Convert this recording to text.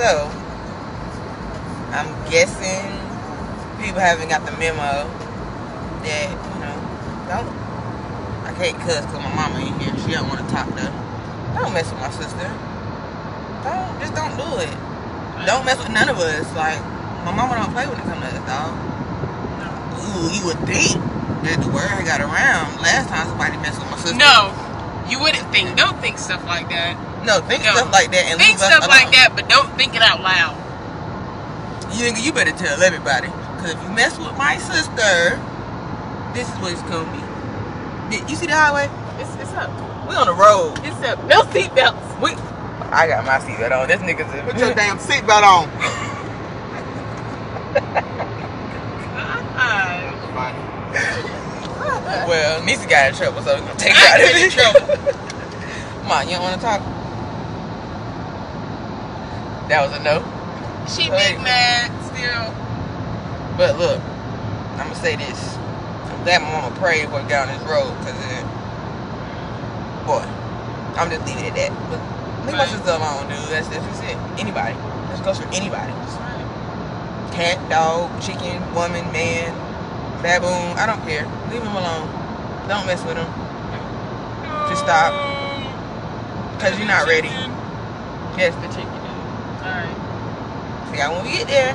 So, I'm guessing people haven't got the memo that, you know, don't. I can't cuss because my mama ain't here. She don't want to talk to. Don't mess with my sister. Don't, just don't do it. Don't mess with none of us. Like, my mama don't play when it comes to us, dog. Ooh, you would think that the word got around last time somebody messed with my sister. No, you wouldn't think. Don't think stuff like that. No, think No. stuff like that and Think leave us stuff like that, but don't think it out loud. You you better tell everybody. Cause if you mess with my sister, this is what it's gonna be. You see the highway? It's, it's up. We on the road. It's up. No seatbelts. We I got my seatbelt on. This nigga's Put your damn seatbelt on. Uh-uh. Funny. Well, Nisa got in trouble, so we're gonna take her out of get in it. trouble. Come on, you don't wanna talk? That was a no. She Right. big mad still. But look, I'm gonna say this. I'm glad my mama prayed before we got on this road, cause it, boy, I'm just leaving it at that. But leave my Right. sister alone, dude. That's that's just it. Anybody. This goes for anybody. That's right. Cat, dog, chicken, woman, man, baboon. I don't care. Leave him alone. Don't mess with him. Just stop. Cause you're not ready. Yes. The chicken. Alright. Yeah, when we get there,